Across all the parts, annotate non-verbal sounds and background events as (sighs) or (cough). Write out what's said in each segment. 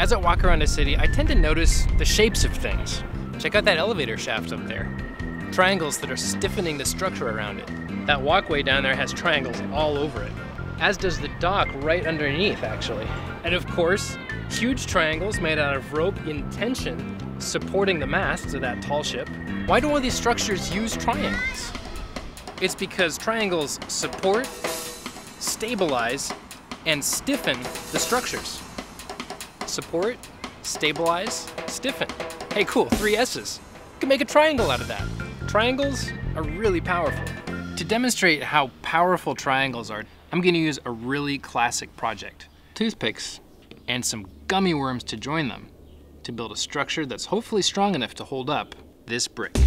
As I walk around a city, I tend to notice the shapes of things. Check out that elevator shaft up there. Triangles that are stiffening the structure around it. That walkway down there has triangles all over it, as does the dock right underneath, actually. And of course, huge triangles made out of rope in tension supporting the masts of that tall ship. Why do all these structures use triangles? It's because triangles support, stabilize, and stiffen the structures. Support, stabilize, stiffen. Hey, cool, three S's. You can make a triangle out of that. Triangles are really powerful. To demonstrate how powerful triangles are, I'm gonna use a really classic project. Toothpicks and some gummy worms to join them to build a structure that's hopefully strong enough to hold up this brick.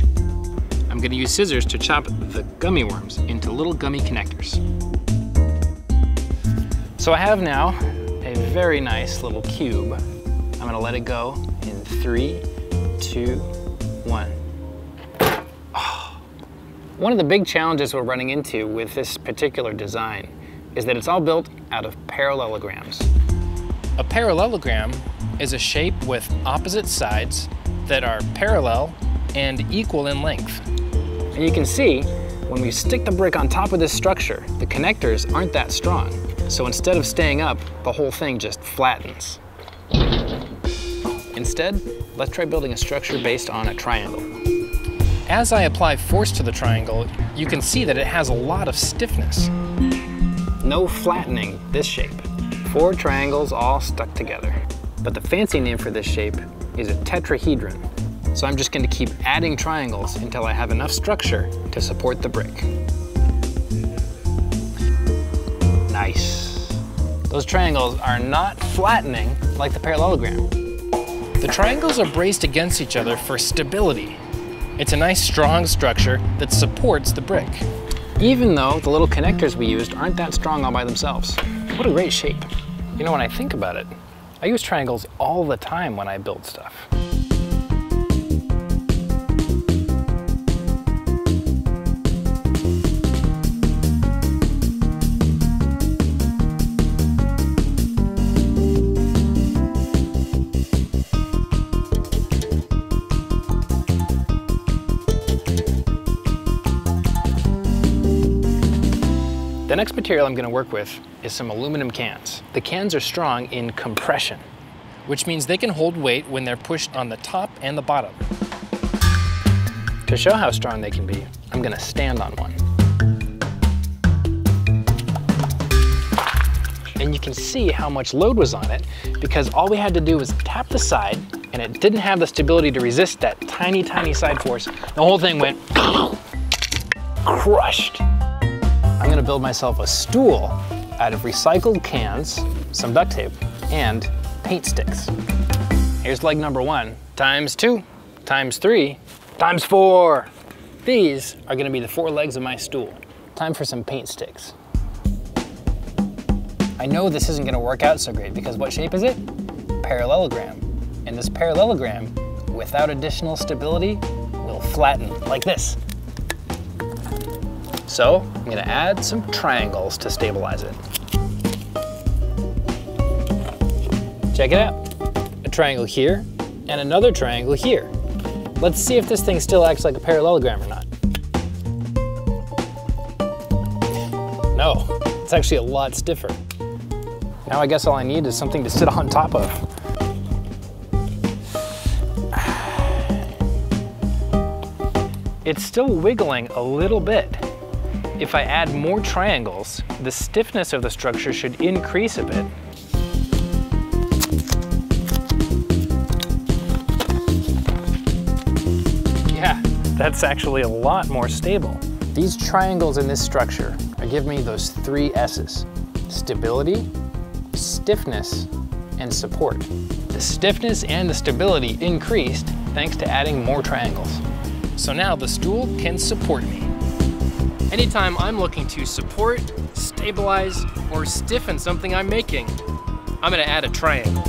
I'm gonna use scissors to chop the gummy worms into little gummy connectors. So I have now very nice little cube. I'm gonna let it go in three, two, one. Oh. (sighs) One of the big challenges we're running into with this particular design is that it's all built out of parallelograms. A parallelogram is a shape with opposite sides that are parallel and equal in length. And you can see when we stick the brick on top of this structure, the connectors aren't that strong. So instead of staying up, the whole thing just flattens. Instead, let's try building a structure based on a triangle. As I apply force to the triangle, you can see that it has a lot of stiffness. No flattening this shape. Four triangles all stuck together. But the fancy name for this shape is a tetrahedron. So I'm just gonna keep adding triangles until I have enough structure to support the brick. Those triangles are not flattening like the parallelogram. The triangles are braced against each other for stability. It's a nice strong structure that supports the brick. Even though the little connectors we used aren't that strong all by themselves. What a great shape. You know, when I think about it, I use triangles all the time when I build stuff. Next material I'm gonna work with is some aluminum cans. The cans are strong in compression, which means they can hold weight when they're pushed on the top and the bottom. To show how strong they can be, I'm gonna stand on one. And you can see how much load was on it because all we had to do was tap the side and it didn't have the stability to resist that tiny, tiny side force. The whole thing went (clears throat) crushed. Gonna build myself a stool out of recycled cans, some duct tape, and paint sticks. Here's leg number one, times two, times three, times four. These are gonna be the four legs of my stool. Time for some paint sticks. I know this isn't gonna work out so great because what shape is it? Parallelogram. And this parallelogram, without additional stability, will flatten like this. So I'm gonna add some triangles to stabilize it. Check it out. A triangle here and another triangle here. Let's see if this thing still acts like a parallelogram or not. No, it's actually a lot stiffer. Now I guess all I need is something to sit (laughs) on top of. (sighs) It's still wiggling a little bit. If I add more triangles, the stiffness of the structure should increase a bit. Yeah, that's actually a lot more stable. These triangles in this structure are giving me those three S's. Stability, stiffness, and support. The stiffness and the stability increased thanks to adding more triangles. So now the stool can support me. Anytime I'm looking to support, stabilize, or stiffen something I'm making, I'm gonna add a triangle.